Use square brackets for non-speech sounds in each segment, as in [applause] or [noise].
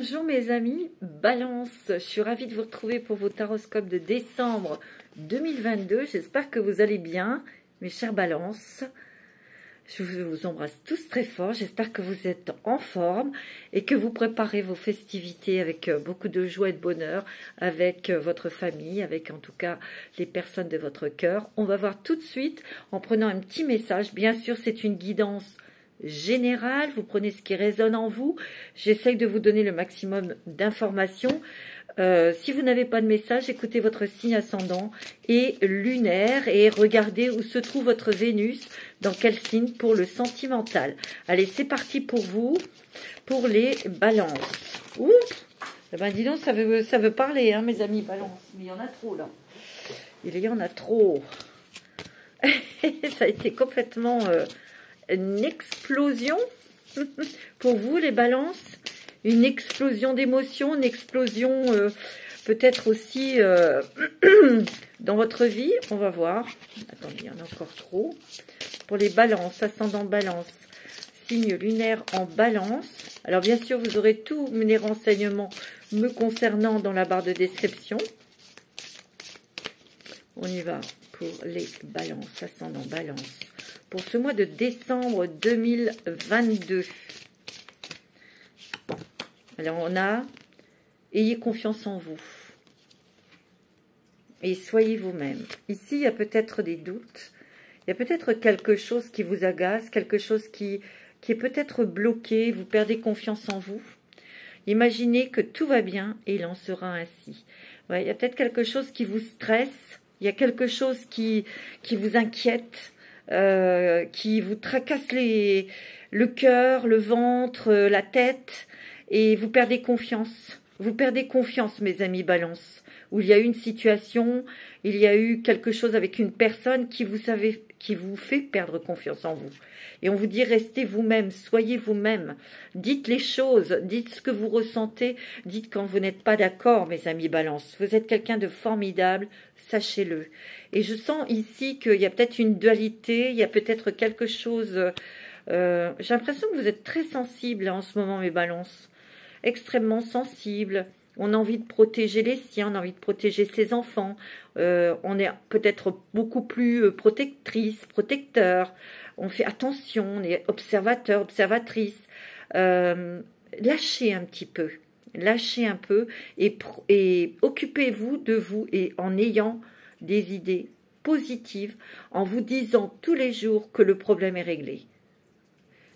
Bonjour mes amis, Balance, je suis ravie de vous retrouver pour vos taroscopes de décembre 2022. J'espère que vous allez bien, mes chers Balance. Je vous embrasse tous très fort, j'espère que vous êtes en forme et que vous préparez vos festivités avec euh, beaucoup de joie et de bonheur, avec euh, votre famille, avec en tout cas les personnes de votre cœur. On va voir tout de suite en prenant un petit message. Bien sûr, c'est une guidance général, vous prenez ce qui résonne en vous. J'essaye de vous donner le maximum d'informations. Euh, si vous n'avez pas de message, écoutez votre signe ascendant et lunaire et regardez où se trouve votre Vénus, dans quel signe pour le sentimental. Allez, c'est parti pour vous, pour les balances. Ouh eh ben dis donc, ça veut, ça veut parler, hein, mes amis balances. Mais il y en a trop, là. Il y en a trop. [laughs] ça a été complètement... Euh, une explosion [laughs] pour vous, les balances Une explosion d'émotions, une explosion euh, peut-être aussi euh, [clears throat] dans votre vie On va voir. Attendez, il y en a encore trop. Pour les balances, ascendant balance, signe lunaire en balance. Alors bien sûr, vous aurez tous mes renseignements me concernant dans la barre de description. On y va pour les balances, ascendant balance pour ce mois de décembre 2022. Alors on a ayez confiance en vous et soyez vous-même. Ici, il y a peut-être des doutes, il y a peut-être quelque chose qui vous agace, quelque chose qui, est peut-être bloqué, vous perdez confiance en vous. Imaginez que tout va bien et il en sera ainsi. il y a peut-être quelque chose qui vous stresse, il y a quelque chose qui vous inquiète, euh, qui vous tracasse les, le cœur, le ventre, euh, la tête, et vous perdez confiance. Vous perdez confiance, mes amis balance, où il y a eu une situation, il y a eu quelque chose avec une personne qui vous savez, qui vous fait perdre confiance en vous. Et on vous dit restez vous-même, soyez vous-même, dites les choses, dites ce que vous ressentez, dites quand vous n'êtes pas d'accord, mes amis balance. Vous êtes quelqu'un de formidable, sachez-le. Et je sens ici qu'il y a peut-être une dualité, il y a peut-être quelque chose... Euh, j'ai l'impression que vous êtes très sensible en ce moment, mes balances. Extrêmement sensible. On a envie de protéger les siens, on a envie de protéger ses enfants. Euh, on est peut-être beaucoup plus euh, protectrice, protecteur. On fait attention, on est observateur, observatrice. lâchez un petit peu. Lâchez un peu et, et occupez-vous de vous et en ayant des idées positives, en vous disant tous les jours que le problème est réglé.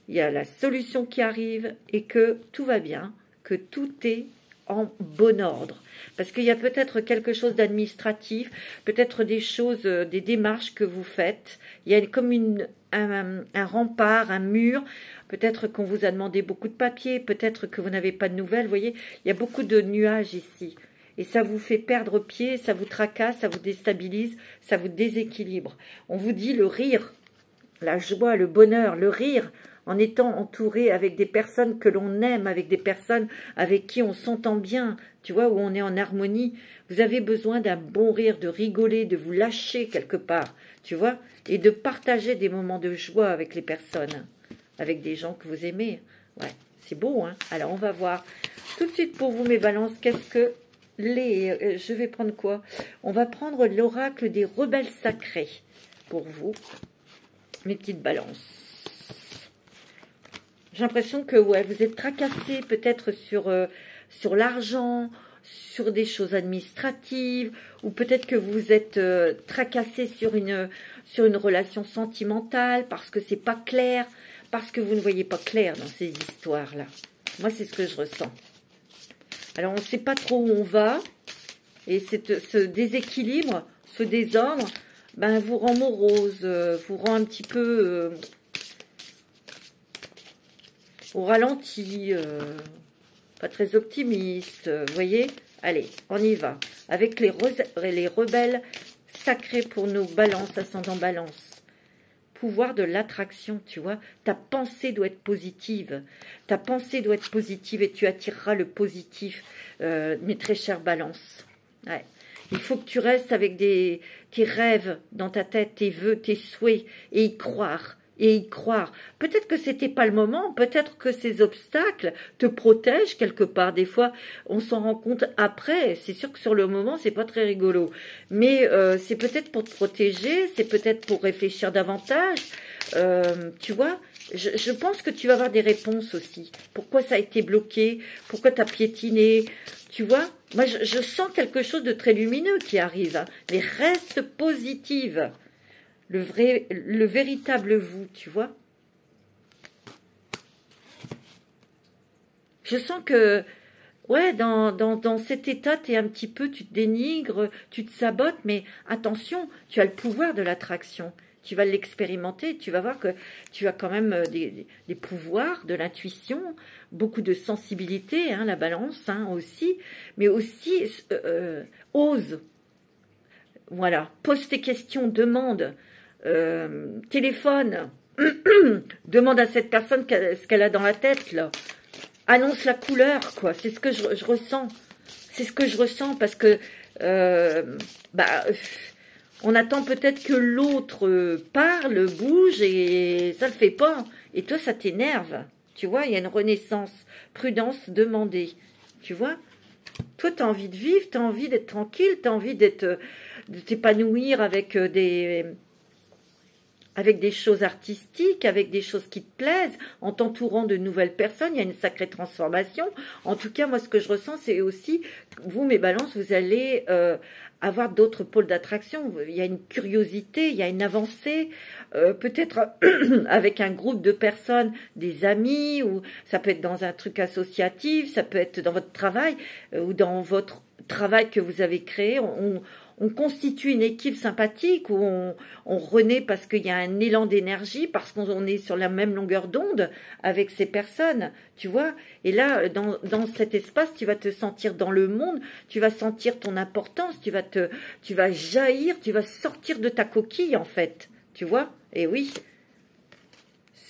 Il y a la solution qui arrive et que tout va bien, que tout est en bon ordre. Parce qu'il y a peut-être quelque chose d'administratif, peut-être des choses, euh, des démarches que vous faites. Il y a comme une, un, un rempart, un mur. Peut-être qu'on vous a demandé beaucoup de papiers, peut-être que vous n'avez pas de nouvelles. Vous voyez, il y a beaucoup de nuages ici. Et ça vous fait perdre pied, ça vous tracasse, ça vous déstabilise, ça vous déséquilibre. On vous dit le rire, la joie, le bonheur, le rire, en étant entouré avec des personnes que l'on aime, avec des personnes avec qui on s'entend bien, tu vois, où on est en harmonie. Vous avez besoin d'un bon rire, de rigoler, de vous lâcher quelque part, tu vois, et de partager des moments de joie avec les personnes, avec des gens que vous aimez. Ouais, c'est beau, hein Alors, on va voir tout de suite pour vous, mes balances, qu'est-ce que les... Euh, je vais prendre quoi? On va prendre l'oracle des rebelles sacrés pour vous, mes petites balances. J'ai l'impression que ouais, vous êtes tracassé peut-être sur, euh, sur l'argent, sur des choses administratives, ou peut-être que vous êtes euh, tracassé sur une, sur une relation sentimentale parce que c'est pas clair, parce que vous ne voyez pas clair dans ces histoires-là. Moi, c'est ce que je ressens. Alors, on ne sait pas trop où on va, et ce déséquilibre, ce désordre, ben, vous rend morose, euh, vous rend un petit peu au ralenti, euh, pas très optimiste, vous voyez Allez, on y va. Avec les, les rebelles sacrés pour nos balances, ascendant balance. Pouvoir de l'attraction, tu vois. Ta pensée doit être positive. Ta pensée doit être positive et tu attireras le positif, euh, mes très chères balances. Il faut que tu restes avec des, tes rêves dans ta tête, tes vœux, tes souhaits et y croire et y croire. Peut-être que c'était pas le moment, peut-être que ces obstacles te protègent quelque part. Des fois, on s'en rend compte après. C'est sûr que sur le moment, c'est pas très rigolo, mais euh, c'est peut-être pour te protéger, c'est peut-être pour réfléchir davantage. Euh, tu vois, je, je, pense que tu vas avoir des réponses aussi. Pourquoi ça a été bloqué? Pourquoi tu as piétiné? Tu vois Moi, je, je, sens quelque chose de très lumineux qui arrive. Hein. Mais reste positive le vrai, le véritable vous, tu vois. Je sens que, ouais, dans, dans, dans cet état, tu es un petit peu, tu te dénigres, tu te sabotes, mais attention, tu as le pouvoir de l'attraction. Tu vas l'expérimenter, tu vas voir que tu as quand même euh, des, des pouvoirs, de l'intuition, beaucoup de sensibilité, hein, la balance hein, aussi, mais aussi euh, euh ose. Voilà, pose tes questions, demande. Euh, téléphone, [clears throat] demande à cette personne ce qu'elle a dans la tête, là. Annonce la couleur, quoi. C'est ce que je, ressens. C'est ce que je ressens parce que, euh, bah, on attend peut-être que l'autre parle, bouge et ça le fait pas. Et toi, ça t'énerve. Tu vois, il y a une renaissance. Prudence demandée. Tu vois? Toi, tu as envie de vivre, tu as envie d'être tranquille, tu as envie de t'épanouir avec des, avec des choses artistiques, avec des choses qui te plaisent, en t'entourant de nouvelles personnes, il y a une sacrée transformation. En tout cas, moi, ce que je ressens, c'est aussi, vous, mes balances, vous allez euh, avoir d'autres pôles d'attraction. Il y a une curiosité, il y a une avancée, euh, peut-être [clears throat] avec un groupe de personnes, des amis, ou ça peut être dans un truc associatif, ça peut être dans votre travail, euh, ou dans votre travail que vous avez créé. Constitue une équipe sympathique où on, renaît parce qu'il y a un élan d'énergie, parce qu'on est sur la même longueur d'onde avec ces personnes, tu vois. Et là, dans, dans, cet espace, tu vas te sentir dans le monde, tu vas sentir ton importance, tu vas te, tu vas jaillir, tu vas sortir de ta coquille en fait, tu vois. Et oui,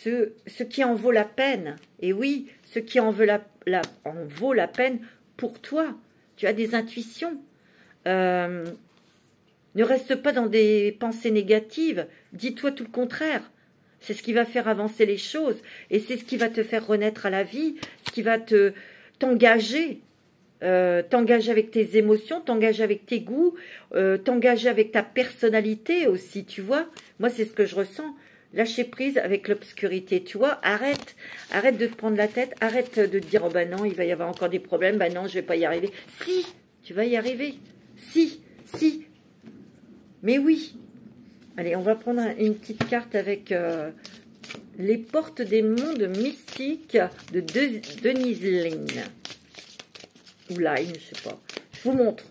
ce, ce qui en vaut la peine. Et oui, ce qui en, veut la, en vaut la peine pour toi. Tu as des intuitions. Euh, ne reste pas dans des pensées négatives. Dis-toi tout le contraire. C'est ce qui va faire avancer les choses et c'est ce qui va te faire renaître à la vie, ce qui va te t'engager, euh, t'engager avec tes émotions, t'engager avec tes goûts, euh, t'engager avec ta personnalité aussi, tu vois. Moi, c'est ce que je ressens. Lâcher prise avec l'obscurité, tu vois. Arrête, arrête de te prendre la tête, arrête de te dire oh ben non, il va y avoir encore des problèmes, ben non, je vais pas y arriver. Si, tu vas y arriver. Si, si, mais oui. Allez, on va prendre une petite carte avec euh, les portes des mondes mystiques de, Denise Line. Ou Line, je sais pas. Je vous montre.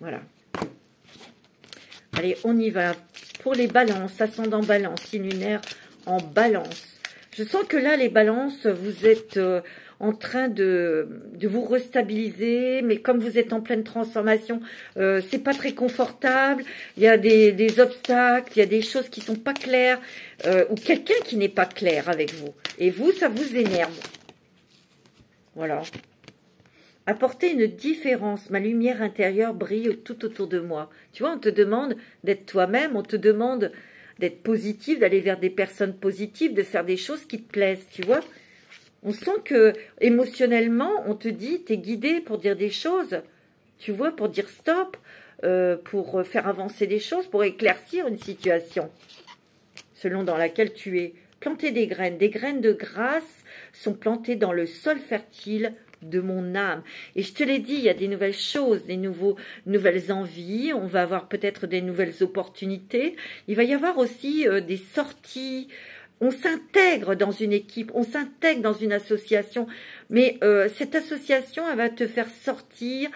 Voilà. Allez, on y va. Pour les balances, ascendant balance, lunaire en balance. Je sens que là, les balances, vous êtes euh, en train de, vous restabiliser, mais comme vous êtes en pleine transformation, euh, c'est pas très confortable. Il y a des, obstacles, il y a des choses qui sont pas claires, euh, ou quelqu'un qui n'est pas clair avec vous. Et vous, ça vous énerve. Voilà. Apporter une différence. Ma lumière intérieure brille tout autour de moi. Tu vois, on te demande d'être toi-même, on te demande d'être positif, d'aller vers des personnes positives, de faire des choses qui te plaisent, tu vois. On sent que émotionnellement, on te dit, tu es guidé pour dire des choses, tu vois, pour dire stop, euh, pour faire avancer des choses, pour éclaircir une situation, selon dans laquelle tu es. Planter des graines, des graines de grâce sont plantées dans le sol fertile de mon âme. Et je te l'ai dit, il y a des nouvelles choses, des nouveaux, nouvelles envies, on va avoir peut-être des nouvelles opportunités. Il va y avoir aussi euh, des sorties, on s'intègre dans une équipe, on s'intègre dans une association, mais euh, cette association, elle va te faire sortir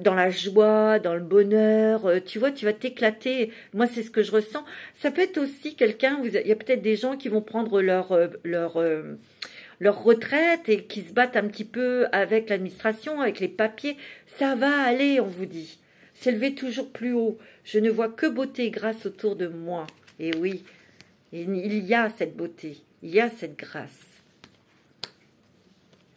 dans la joie, dans le bonheur, euh, tu vois, tu vas t'éclater. Moi, c'est ce que je ressens. Ça peut être aussi quelqu'un, il y a peut-être des gens qui vont prendre leur, euh, leur, leur retraite et qui se battent un petit peu avec l'administration, avec les papiers. Ça va aller, on vous dit. S'élever toujours plus haut. Je ne vois que beauté et grâce autour de moi. Et oui, il y a cette beauté, il y a cette grâce.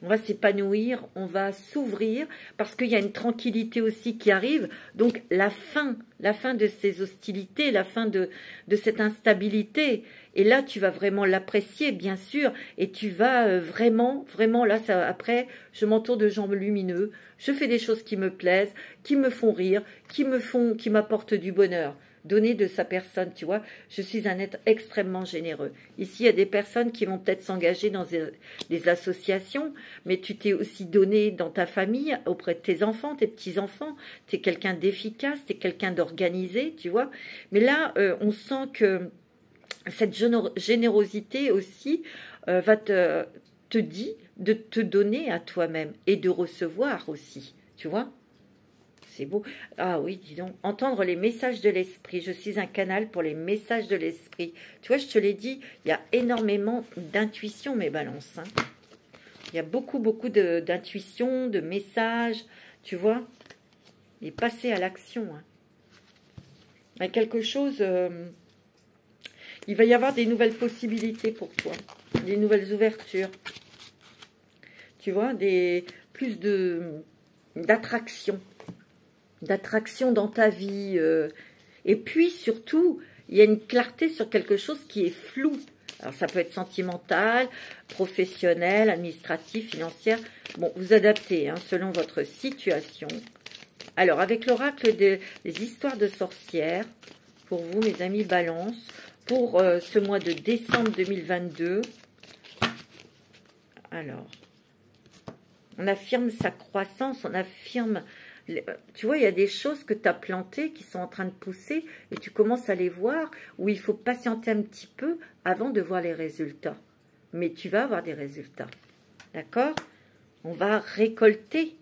on va s'épanouir, on va s'ouvrir, parce qu'il y a une tranquillité aussi qui arrive. Donc la fin, la fin de ces hostilités, la fin de, cette instabilité. Et là, tu vas vraiment l'apprécier, bien sûr, et tu vas euh, vraiment, vraiment, là, ça, après, je m'entoure de gens lumineux, je fais des choses qui me plaisent, qui me font rire, qui me font, qui m'apportent du bonheur donner de sa personne, tu vois. Je suis un être extrêmement généreux. Ici, il y a des personnes qui vont peut-être s'engager dans des, associations, mais tu t'es aussi donné dans ta famille, auprès de tes enfants, tes petits-enfants. Tu es quelqu'un d'efficace, tu es quelqu'un d'organisé, tu vois. Mais là, euh, on sent que cette générosité aussi euh, va te, te dire de te donner à toi-même et de recevoir aussi, tu vois. C'est beau. Ah oui, dis donc. Entendre les messages de l'esprit. Je suis un canal pour les messages de l'esprit. Tu vois, je te l'ai dit, il y a énormément d'intuition, mes balances. Hein. Il y a beaucoup, beaucoup d'intuition, de, messages, tu vois. Et passer à l'action. Hein. Quelque chose... Euh, il va y avoir des nouvelles possibilités pour toi. Des nouvelles ouvertures. Tu vois, des plus de d'attraction d'attraction dans ta vie. Euh. et puis surtout, il y a une clarté sur quelque chose qui est flou. Alors ça peut être sentimental, professionnel, administratif, financière. Bon, vous adaptez hein, selon votre situation. Alors avec l'oracle des, histoires de sorcières, pour vous mes amis balance, pour euh, ce mois de décembre 2022. Alors, on affirme sa croissance, on affirme tu vois, il y a des choses que tu as plantées qui sont en train de pousser et tu commences à les voir où il faut patienter un petit peu avant de voir les résultats. Mais tu vas avoir des résultats. D'accord? On va récolter.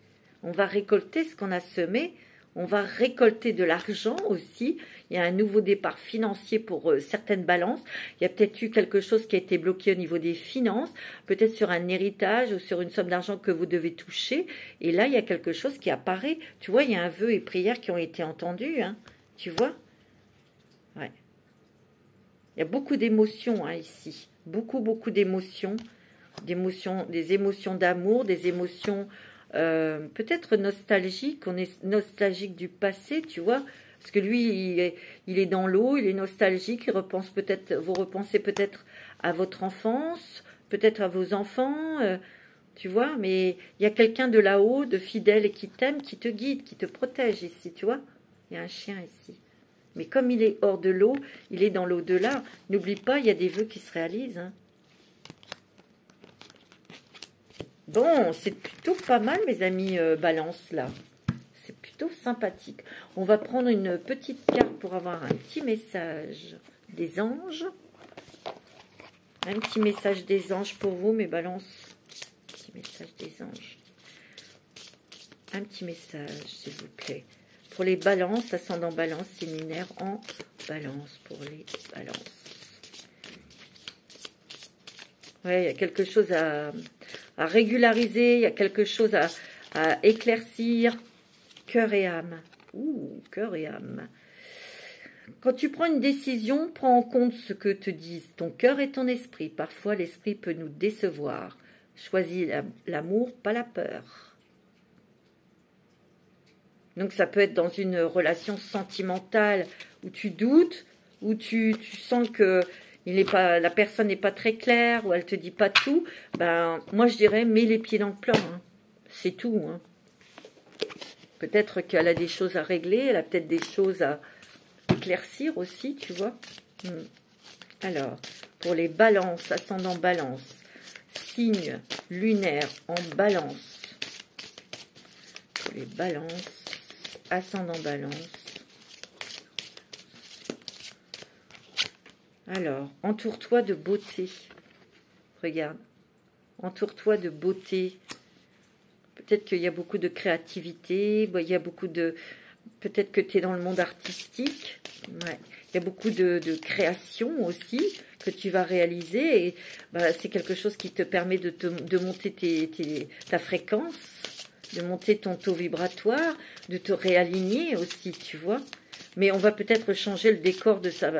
On va récolter ce qu'on a semé on va récolter de l'argent aussi. Il y a un nouveau départ financier pour euh, certaines balances. Il y a peut-être eu quelque chose qui a été bloqué au niveau des finances, peut-être sur un héritage ou sur une somme d'argent que vous devez toucher. Et là, il y a quelque chose qui apparaît. Tu vois, il y a un vœu et prière qui ont été entendus. Hein. Tu vois? Il y a beaucoup d'émotions hein, ici. Beaucoup, beaucoup d'émotions. D'émotions, des émotions d'amour, des émotions euh, peut-être nostalgique, on est nostalgique du passé, tu vois, parce que lui, il est, dans l'eau, il est nostalgique, il repense peut-être, vous repensez peut-être à votre enfance, peut-être à vos enfants, euh, tu vois, mais il y a quelqu'un de là-haut, de fidèle et qui t'aime, qui te guide, qui te protège ici, tu vois. Il y a un chien ici. Mais comme il est hors de l'eau, il est dans l'au-delà. N'oublie pas, il y a des vœux qui se réalisent. Hein. Bon, c'est plutôt pas mal, mes amis euh, balance, là. C'est plutôt sympathique. On va prendre une petite carte pour avoir un petit message des anges. Un petit message des anges pour vous, mes balances. Un petit message des anges. Un petit message, s'il vous plaît. Pour les balances, ascendant balance, séminaire en balance pour les balances. Ouais, il y a quelque chose à régulariser, il y a quelque chose à, éclaircir. Cœur et âme. Ouh, cœur et âme. Quand tu prends une décision, prends en compte ce que te disent ton cœur et ton esprit. Parfois, l'esprit peut nous décevoir. Choisis l'amour, pas la peur. Donc, ça peut être dans une relation sentimentale où tu doutes, où tu, tu sens que il pas, la personne n'est pas très claire ou elle te dit pas tout, ben moi je dirais mets les pieds dans le plan. Hein. C'est tout. Hein. Peut-être qu'elle a des choses à régler, elle a peut-être des choses à éclaircir aussi, tu vois. Hmm. Alors, pour les balances, ascendant balance, signe lunaire en balance. Pour les balances, ascendant balance, Alors, entoure-toi de beauté. Regarde. Entoure-toi de beauté. Peut-être qu'il y a beaucoup de créativité. Il y a beaucoup de... Peut-être que tu es dans le monde artistique. Il y a beaucoup de, création aussi que tu vas réaliser. Et bah, c'est quelque chose qui te permet de, de monter ta fréquence, de monter ton taux vibratoire, de te réaligner aussi, tu vois mais on va peut-être changer le décor de, sa,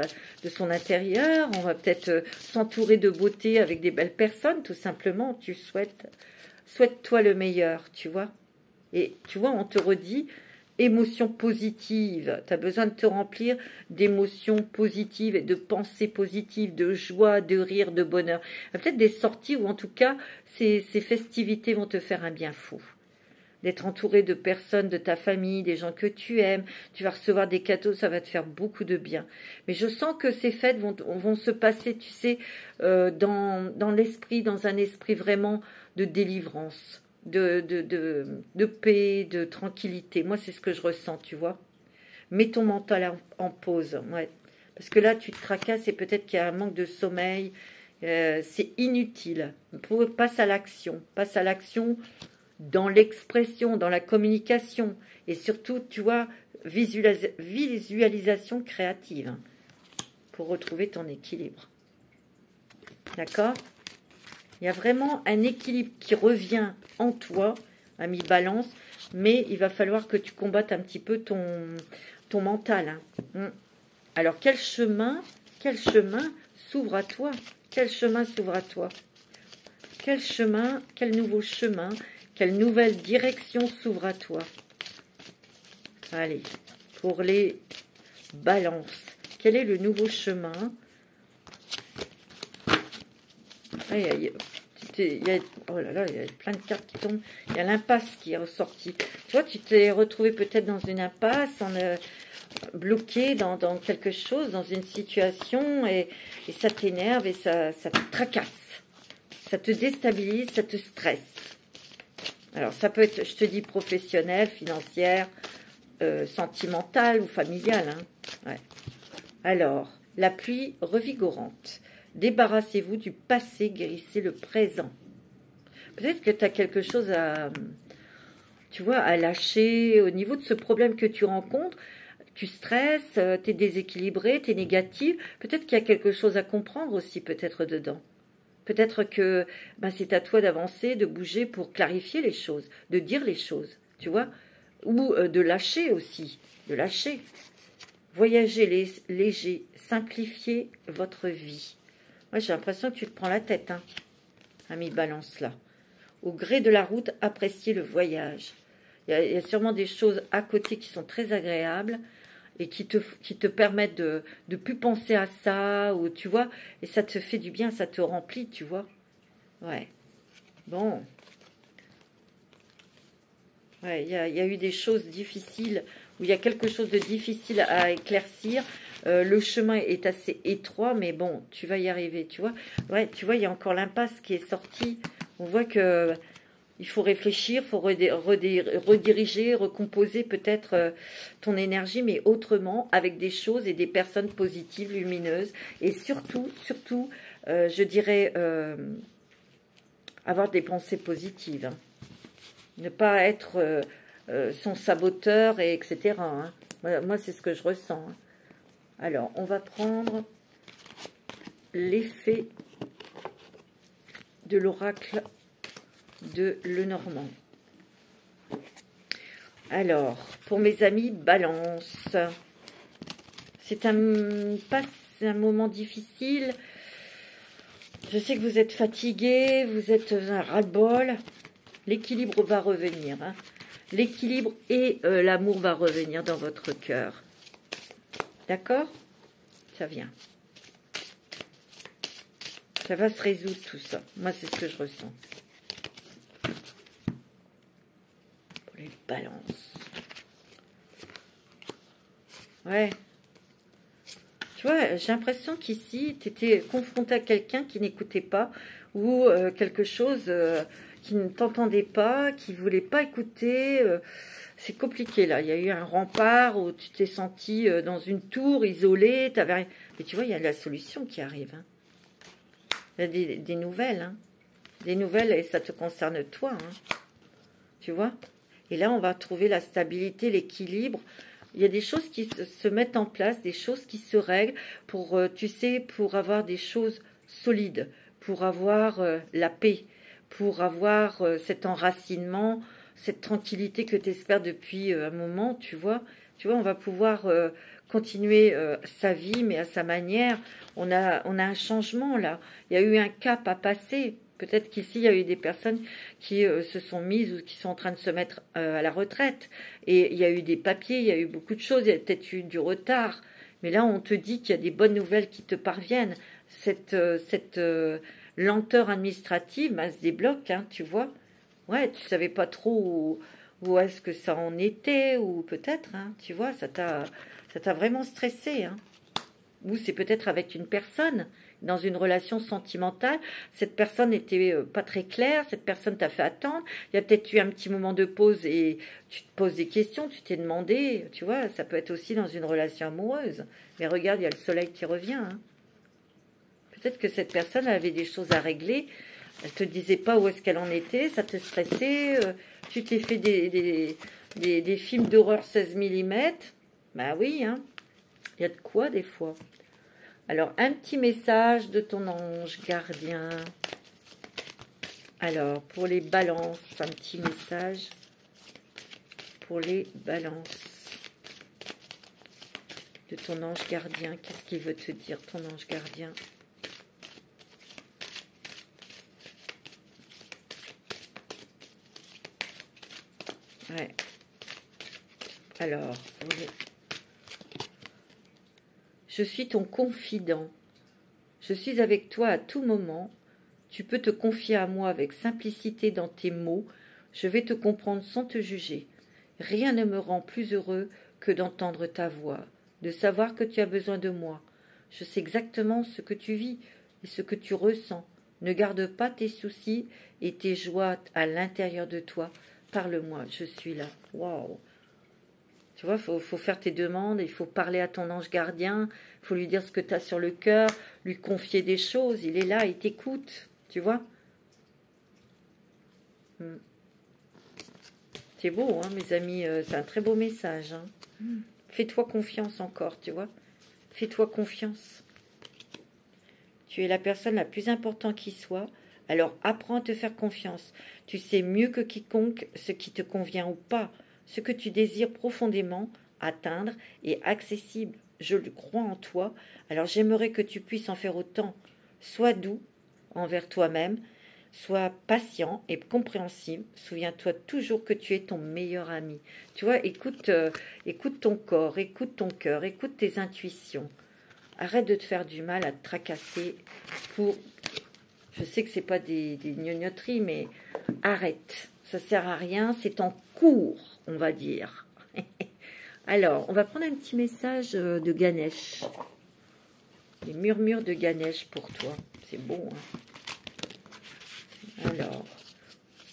son intérieur, on va peut-être euh, s'entourer de beauté avec des belles personnes, tout simplement. Tu souhaites souhaite-toi le meilleur, tu vois. Et tu vois, on te redit, émotions positives. Tu as besoin de te remplir d'émotions positives et de pensées positives, de joie, de rire, de bonheur. Peut-être des sorties ou en tout cas, ces festivités vont te faire un bien fou d'être entouré de personnes de ta famille, des gens que tu aimes, tu vas recevoir des cadeaux, ça va te faire beaucoup de bien. Mais je sens que ces fêtes vont, se passer, tu sais, euh, dans, dans l'esprit, dans un esprit vraiment de délivrance de, de, de, paix, de tranquillité. Moi, c'est ce que je ressens, tu vois. Mets ton mental en, pause, ouais. Parce que là, tu te tracasses et peut-être qu'il y a un manque de sommeil. Euh, c'est inutile. Passe à l'action. Passe à l'action dans l'expression, dans la communication. Et surtout, tu vois, visualisation créative. Pour retrouver ton équilibre. D'accord? Il y a vraiment un équilibre qui revient en toi, ami balance, mais il va falloir que tu combattes un petit peu ton, ton mental. Hein. Hum. Alors, quel chemin, quel chemin s'ouvre à toi? Quel chemin s'ouvre à toi? Quel chemin, quel nouveau chemin, quelle nouvelle direction s'ouvre à toi Allez, pour les balances, quel est le nouveau chemin? Il y a, oh il y a plein de cartes qui tombent. Il y a l'impasse qui est ressortie. Tu vois, tu t'es retrouvé peut-être dans une impasse, euh, bloqué dans, quelque chose, dans une situation, et, ça t'énerve et ça te tracasse. Ça te déstabilise, ça te stresse. Alors, ça peut être, je te dis, professionnel, financière, euh, sentimentale ou familiale. Hein. Alors, la pluie revigorante. Débarrassez-vous du passé, guérissez le présent. Peut-être que tu as quelque chose à, à lâcher au niveau de ce problème que tu rencontres. Tu stresses, euh, tu es déséquilibré, tu es négatif. Peut-être qu'il y a quelque chose à comprendre aussi, peut-être dedans. Peut-être que ben, c'est à toi d'avancer, de bouger pour clarifier les choses, de dire les choses, tu vois, ou euh, de lâcher aussi, de lâcher. Voyager léger, simplifier votre vie. Moi, j'ai l'impression que tu te prends la tête, hein, ami Balance, là. Au gré de la route, appréciez le voyage. Il y, a, sûrement des choses à côté qui sont très agréables et qui te, qui te permettent de ne plus penser à ça, ou tu vois, et ça te fait du bien, ça te remplit, tu vois. Ouais. Bon. Ouais, il y a, y a eu des choses difficiles, où il y a quelque chose de difficile à éclaircir, euh, le chemin est assez étroit, mais bon, tu vas y arriver, tu vois. Ouais, tu vois, il y a encore l'impasse qui est sortie. On voit que il faut réfléchir, il faut rediriger, recomposer peut-être euh, ton énergie, mais autrement, avec des choses et des personnes positives, lumineuses. Et surtout, surtout, euh, je dirais, avoir des pensées positives. Ne pas être son saboteur, et etc. Hein. Moi, c'est ce que je ressens. Hein. Alors, on va prendre l'effet de l'oracle de Lenormand. Alors, pour mes amis, balance. C'est un, un moment difficile. Je sais que vous êtes fatigué, vous êtes un ras-le-bol. L'équilibre va revenir. Hein. L'équilibre et euh, l'amour va revenir dans votre cœur. D'accord? Ça vient. Ça va se résoudre tout ça. Moi, c'est ce que je ressens. Balances. Ouais. Tu vois, j'ai l'impression qu'ici, tu étais confronté à quelqu'un qui n'écoutait pas ou euh, quelque chose euh, qui ne t'entendait pas, qui ne voulait pas écouter. Euh, c'est compliqué là. Il y a eu un rempart où tu t'es senti dans une tour isolée. Avais... Mais tu vois, il y a la solution qui arrive. Hein. Il y a des, nouvelles. Hein. Des nouvelles et ça te concerne toi. Hein. Tu vois? Et là, on va trouver la stabilité, l'équilibre. Il y a des choses qui se, mettent en place, des choses qui se règlent pour, euh, tu sais, pour avoir des choses solides, pour avoir euh, la paix, pour avoir cet enracinement cette tranquillité que tu espères depuis euh, un moment, tu vois. Tu vois, on va pouvoir euh, continuer euh, sa vie, mais à sa manière. On a, on a un changement là. Il y a eu un cap à passer. Peut-être qu'ici, il y a eu des personnes qui euh, se sont mises ou qui sont en train de se mettre euh, à la retraite. Et il y a eu des papiers, il y a eu beaucoup de choses, il y a peut-être eu du retard. Mais là, on te dit qu'il y a des bonnes nouvelles qui te parviennent. Cette, euh, cette lenteur administrative bah, se débloque, hein, tu vois. Ouais, tu savais pas trop où, est-ce que ça en était, ou peut-être, hein, tu vois, ça t'a vraiment stressé. Hein. Ou c'est peut-être avec une personne dans une relation sentimentale, cette personne n'était euh, pas très claire, cette personne t'a fait attendre, il y a peut-être eu un petit moment de pause et tu te poses des questions, tu t'es demandé, tu vois, ça peut être aussi dans une relation amoureuse. Mais regarde, il y a le soleil qui revient. Hein. Peut-être que cette personne avait des choses à régler, elle te disait pas où est-ce qu'elle en était, ça te stressait, euh, tu t'es fait des, films d'horreur 16 mm. Bah oui, hein. Il y a de quoi des fois. Alors, un petit message de ton ange gardien. Alors, pour les balances, un petit message pour les balances de ton ange gardien. Qu'est-ce qu'il veut te dire, ton ange gardien? Ouais. Alors, pour les je suis ton confident. Je suis avec toi à tout moment. Tu peux te confier à moi avec simplicité dans tes mots. Je vais te comprendre sans te juger. Rien ne me rend plus heureux que d'entendre ta voix, de savoir que tu as besoin de moi. Je sais exactement ce que tu vis et ce que tu ressens. Ne garde pas tes soucis et tes joies à l'intérieur de toi. Parle-moi, je suis là. Waouh tu vois, il faut, faire tes demandes, il faut parler à ton ange gardien, il faut lui dire ce que tu as sur le cœur, lui confier des choses. Il est là, il t'écoute, tu vois. Hmm. C'est beau, hein, mes amis, euh, c'est un très beau message. Hein. Hmm. Fais-toi confiance encore, tu vois. Fais-toi confiance. Tu es la personne la plus importante qui soit, alors apprends à te faire confiance. Tu sais mieux que quiconque ce qui te convient ou pas ce que tu désires profondément atteindre est accessible. Je le crois en toi. Alors j'aimerais que tu puisses en faire autant. Sois doux envers toi-même. Sois patient et compréhensible. Souviens-toi toujours que tu es ton meilleur ami. Tu vois, écoute, euh, écoute ton corps, écoute ton cœur, écoute tes intuitions. Arrête de te faire du mal à te tracasser pour. Je sais que c'est pas des, des gnognoteries, mais arrête. Ça sert à rien. C'est en cours on va dire. [laughs] Alors, on va prendre un petit message euh, de Ganesh. Les murmures de Ganesh pour toi. C'est bon. Hein Alors,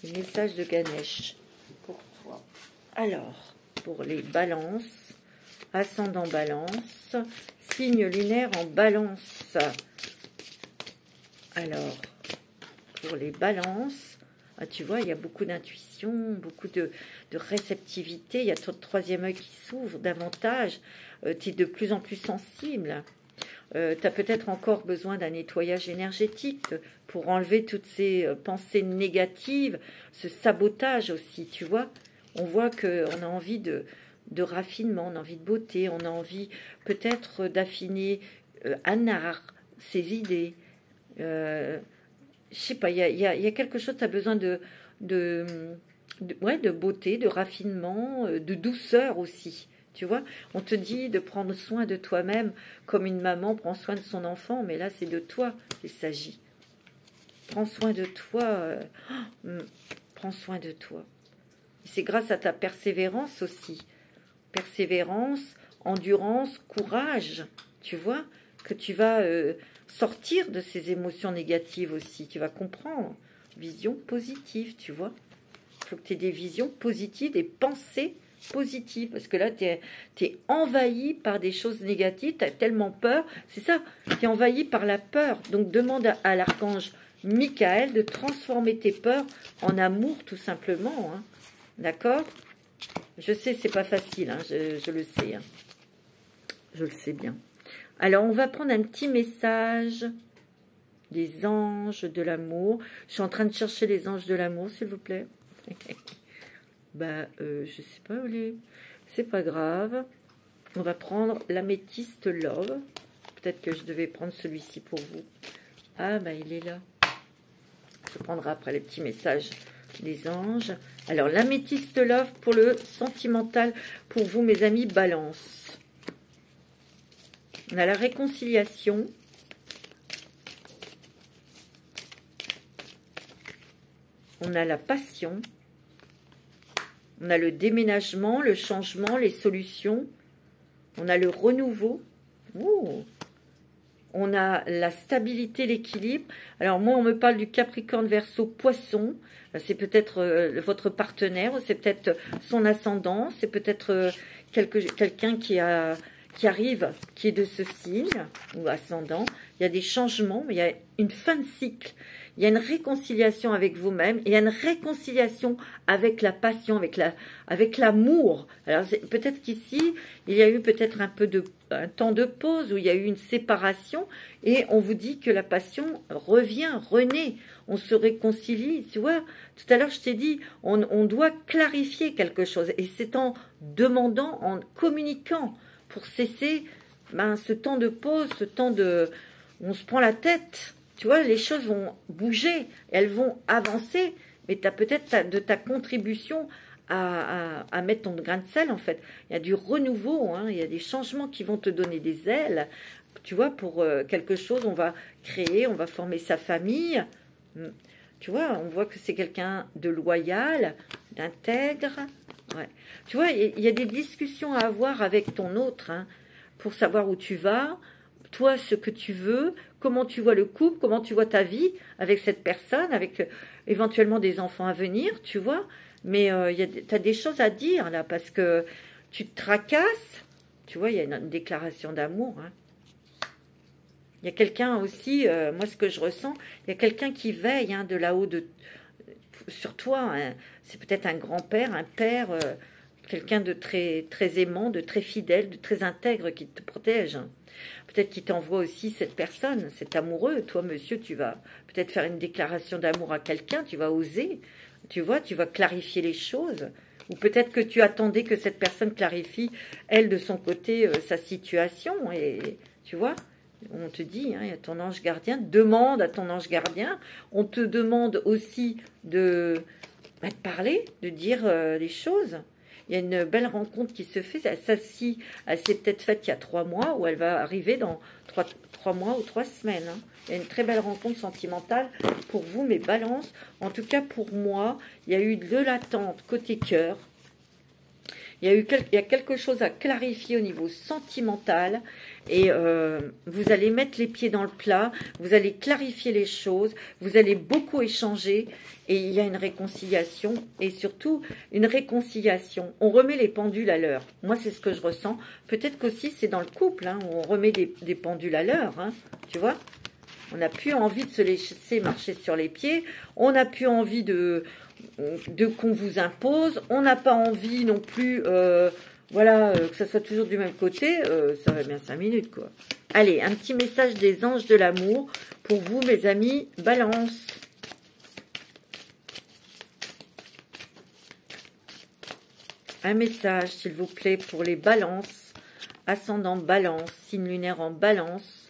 les messages de Ganesh pour toi. Alors, pour les balances, ascendant balance, signe lunaire en balance. Alors, pour les balances, ah, tu vois, il y a beaucoup d'intuition, beaucoup de, réceptivité. Il y a ton troisième œil qui s'ouvre davantage. Euh, tu es de plus en plus sensible. Euh, tu as peut-être encore besoin d'un nettoyage énergétique pour enlever toutes ces euh, pensées négatives, ce sabotage aussi, tu vois. On voit qu'on a envie de, de raffinement, on a envie de beauté, on a envie peut-être d'affiner un art, ses idées je sais pas, il y a, quelque chose, tu as besoin de, ouais, de beauté, de raffinement, euh, de douceur aussi. Tu vois, on te dit de prendre soin de toi-même comme une maman prend soin de son enfant, mais là, c'est de toi qu'il s'agit. Prends soin de toi. Euh, hmm, prends soin de toi. C'est grâce à ta persévérance aussi. Persévérance, endurance, courage, tu vois, que tu vas euh, sortir de ces émotions négatives aussi. Tu vas comprendre. Vision positive, tu vois. Il faut que tu aies des visions positives, des pensées positives. Parce que là, tu es, envahi par des choses négatives. Tu as tellement peur. C'est ça. Tu es envahi par la peur. Donc demande à, l'archange Michael de transformer tes peurs en amour, tout simplement. Hein. D'accord? Je sais, c'est pas facile. Hein. Je, le sais. Hein. Je le sais bien. Alors, on va prendre un petit message des anges de l'amour. Je suis en train de chercher les anges de l'amour, s'il vous plaît. [laughs] bah, euh, je sais pas où les... C'est pas grave. On va prendre l'améthyste love. Peut-être que je devais prendre celui-ci pour vous. Ah, bah, il est là. Je prendrai après les petits messages des anges. Alors, l'améthyste love pour le sentimental, pour vous, mes amis, balance. On a la réconciliation. On a la passion. On a le déménagement, le changement, les solutions. On a le renouveau. On a la stabilité, l'équilibre. Alors moi, on me parle du Capricorne verso poisson. C'est peut-être euh, votre partenaire, c'est peut-être son ascendant, c'est peut-être euh, quelqu'un qui, a, qui arrive, qui est de ce signe ou ascendant. Il y a des changements, il y a une fin de cycle il y a une réconciliation avec vous-même, il y a une réconciliation avec la passion, avec la, avec l'amour. Alors peut-être qu'ici, il y a eu peut-être un peu de un temps de pause où il y a eu une séparation et on vous dit que la passion revient, renaît, on se réconcilie. Tu vois, tout à l'heure je t'ai dit, on doit clarifier quelque chose et c'est en demandant, en communiquant pour cesser ben, ce temps de pause, ce temps de, on se prend la tête tu vois, les choses vont bouger, elles vont avancer, mais tu as peut-être de ta contribution à, mettre ton grain de sel, en fait. Il y a du renouveau, hein, il y a des changements qui vont te donner des ailes. Tu vois, pour euh, quelque chose, on va créer, on va former sa famille. Hmm. Tu vois, on voit que c'est quelqu'un de loyal, d'intègre. Ouais. Tu vois, il y a des discussions à avoir avec ton autre hein, pour savoir où tu vas, toi, ce que tu veux, comment tu vois le couple, comment tu vois ta vie avec cette personne, avec euh, éventuellement des enfants à venir, tu vois. Mais euh, tu as des choses à dire là, parce que tu te tracasses. Tu vois, il y a une, déclaration d'amour. Hein. Il y a quelqu'un aussi, euh, moi ce que je ressens, il y a quelqu'un qui veille hein, de là-haut de, sur toi. Hein. C'est peut-être un grand-père, un père, quelqu'un de très, très aimant, de très fidèle, de très intègre qui te protège. Peut-être qu'il t'envoie aussi cette personne, cet amoureux. Toi, monsieur, tu vas peut-être faire une déclaration d'amour à quelqu'un, tu vas oser, tu vois, tu vas clarifier les choses. Ou peut-être que tu attendais que cette personne clarifie, elle, de son côté, euh, sa situation. Et tu vois, on te dit, hein, ton ange gardien, demande à ton ange gardien. On te demande aussi de, bah, parler, de dire euh, les choses il y a une belle rencontre qui se fait. Celle-ci, elle s'est peut-être faite il y a trois mois, ou elle va arriver dans trois, trois mois ou trois semaines. Hein. Il y a une très belle rencontre sentimentale pour vous, mes balances. En tout cas, pour moi, il y a eu de l'attente côté cœur. Il y, a eu il y a quelque chose à clarifier au niveau sentimental et euh, vous allez mettre les pieds dans le plat, vous allez clarifier les choses, vous allez beaucoup échanger et il y a une réconciliation et surtout une réconciliation. On remet les pendules à l'heure. Moi, c'est ce que je ressens. Peut-être qu'aussi c'est dans le couple hein, où on remet des, pendules à l'heure, hein, tu vois. On n'a plus envie de se laisser marcher sur les pieds. On n'a plus envie de, de qu'on vous impose. On n'a pas envie non plus euh, voilà, euh, que ça soit toujours du même côté, euh, ça va bien 5 minutes, quoi. Allez, un petit message des anges de l'amour pour vous, mes amis, balance. Un message, s'il vous plaît, pour les balances, ascendant balance, signe lunaire en balance,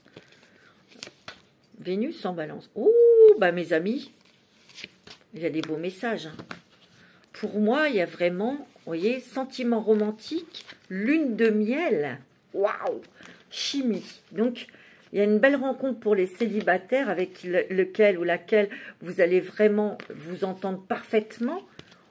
Vénus en balance. Ouh, bah mes amis, il y a des beaux messages. Hein. Pour moi, il y a vraiment voyez, sentiment romantique, lune de miel. Waouh Chimie. Donc, il y a une belle rencontre pour les célibataires avec lequel ou laquelle vous allez vraiment vous entendre parfaitement.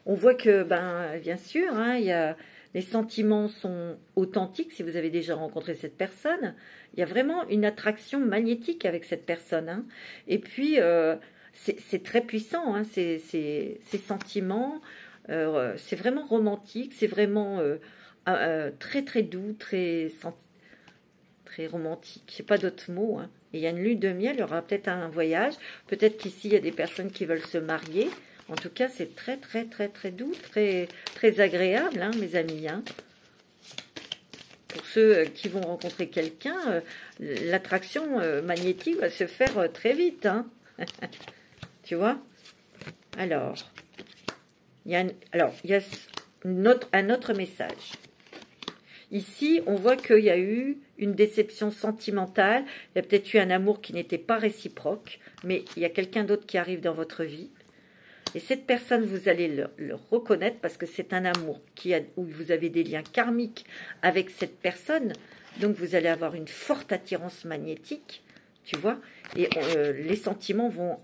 On voit que, ben, bien sûr, hein, il y a, les sentiments sont authentiques si vous avez déjà rencontré cette personne. Il y a vraiment une attraction magnétique avec cette personne. Hein. Et puis, euh, c'est très puissant, hein, ces, ces, sentiments. Euh, c'est vraiment romantique, c'est vraiment euh, euh, très très doux, très, très romantique. Je pas d'autres mots. Hein. il y a une lune de miel, il y aura peut-être un voyage. Peut-être qu'ici, il y a des personnes qui veulent se marier. En tout cas, c'est très très très très doux, très très agréable, hein, mes amis. Hein. Pour ceux qui vont rencontrer quelqu'un, l'attraction magnétique va se faire très vite. [laughs] tu vois? Alors, il y a, alors, il y a un autre message. Ici, on voit qu'il y a eu une déception sentimentale. Il y a peut-être eu un amour qui n'était pas réciproque, mais il y a quelqu'un d'autre qui arrive dans votre vie. Et cette personne, vous allez le, reconnaître parce que c'est un amour qui où vous avez des liens karmiques avec cette personne. Donc, vous allez avoir une forte attirance magnétique, tu vois. Et euh, les sentiments vont,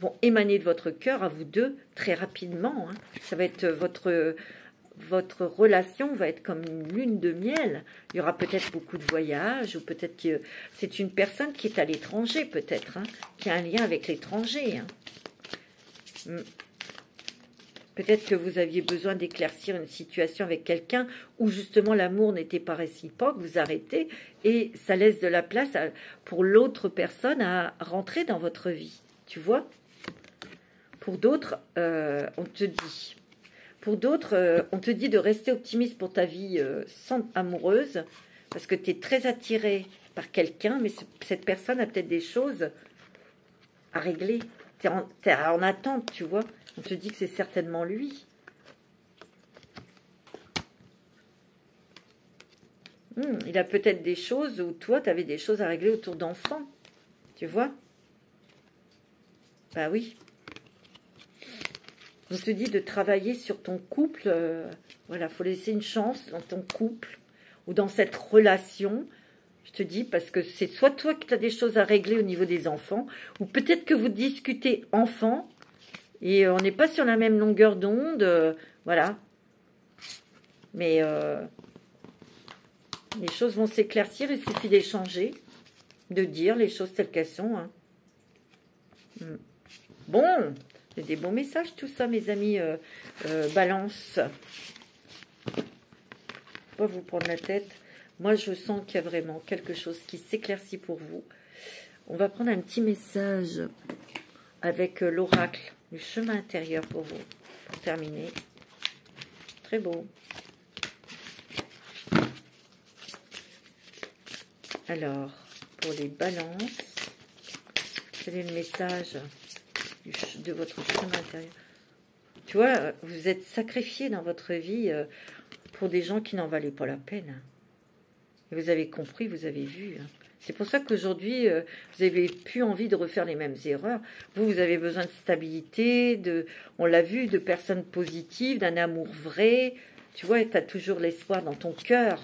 vont émaner de votre cœur à vous deux très rapidement. Hein. Ça votre votre relation va être comme une lune de miel. Il y aura peut-être beaucoup de voyages, ou peut-être que c'est une personne qui est à l'étranger, peut-être, hein, qui a un lien avec l'étranger. Hein. Hmm. Peut-être que vous aviez besoin d'éclaircir une situation avec quelqu'un où justement l'amour n'était pas réciproque, vous arrêtez et ça laisse de la place pour l'autre personne à rentrer dans votre vie. Tu vois Pour d'autres, euh, on te dit, pour d'autres, euh, on te dit de rester optimiste pour ta vie euh, sans amoureuse, parce que tu es très attiré par quelqu'un, mais cette personne a peut-être des choses à régler. Tu es, en attente, tu vois. On te dit que c'est certainement lui. Hmm, il a peut-être des choses où toi, tu avais des choses à régler autour d'enfants. Tu vois Bah oui. On te dit de travailler sur ton couple. Euh, voilà, faut laisser une chance dans ton couple ou dans cette relation. Je te dis parce que c'est soit toi qui as des choses à régler au niveau des enfants, ou peut-être que vous discutez enfants et on n'est pas sur la même longueur d'onde. Euh, voilà. Mais euh, les choses vont s'éclaircir. Il suffit d'échanger, de dire les choses telles qu'elles sont. Hein. Hmm. Bon, c'est des bons messages tout ça, mes amis euh, euh, balance. Pas vous prendre la tête. Moi, je sens qu'il y a vraiment quelque chose qui s'éclaircit pour vous. On va prendre un petit message avec euh, l'oracle du chemin intérieur pour vous, pour terminer. Très beau. Alors, pour les balances, quel est le message? De votre chemin intérieur. Tu vois, vous êtes sacrifié dans votre vie euh, pour des gens qui n'en valaient pas la peine. Vous avez compris, vous avez vu. Hein. C'est pour ça qu'aujourd'hui, euh, vous avez plus envie de refaire les mêmes erreurs. Vous, vous avez besoin de stabilité, de, on l'a vu, de personnes positives, d'un amour vrai. Tu vois, tu as toujours l'espoir dans ton cœur.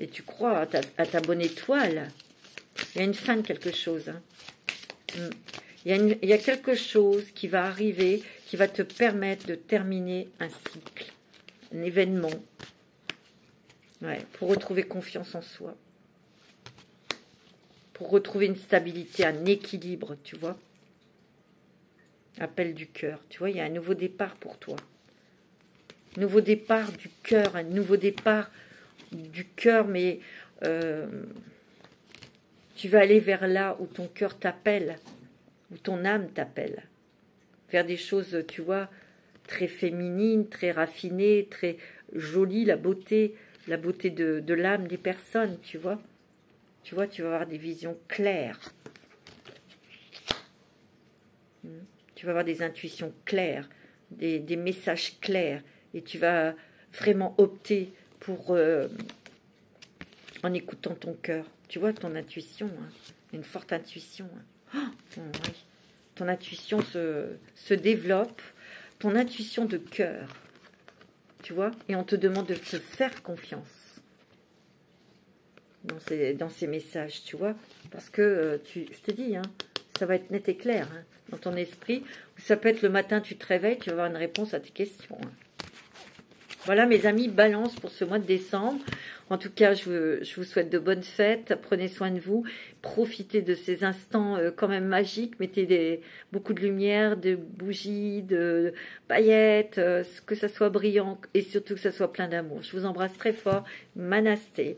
Et tu crois à ta, bonne étoile. Il y a une fin de quelque chose. Hein. Hmm. Il y, a quelque chose qui va arriver, qui va te permettre de terminer un cycle, un événement, pour retrouver confiance en soi, pour retrouver une stabilité, un équilibre, tu vois. Appel du cœur, tu vois, il y a un nouveau départ pour toi. Nouveau départ du cœur, un nouveau départ du cœur, mais euh, tu vas aller vers là où ton cœur t'appelle où ton âme t'appelle. Faire des choses, tu vois, très féminines, très raffinées, très jolies, la beauté, la beauté de, l'âme des personnes, tu vois. Tu vois, tu vas avoir des visions claires. Hmm. Tu vas avoir des intuitions claires, des, des messages clairs, et tu vas vraiment opter pour, euh, en écoutant ton cœur. Tu vois, ton intuition, hein. une forte intuition. Hein. Oh, ton intuition se, développe, ton intuition de cœur, tu vois, et on te demande de te faire confiance dans ces, messages, tu vois, parce que, euh, tu, je te dis, hein, ça va être net et clair hein, dans ton esprit, ça peut être le matin, tu te réveilles, tu vas avoir une réponse à tes questions. Hein. Voilà mes amis, balance pour ce mois de décembre. En tout cas, je, vous souhaite de bonnes fêtes. Prenez soin de vous. Profitez de ces instants euh, quand même magiques. Mettez des, beaucoup de lumière, de bougies, de paillettes, euh, que ça soit brillant et surtout que ça soit plein d'amour. Je vous embrasse très fort. Manasté.